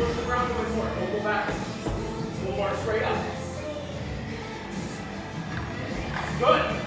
push the ground one more. We'll go back. One more straight up. Good.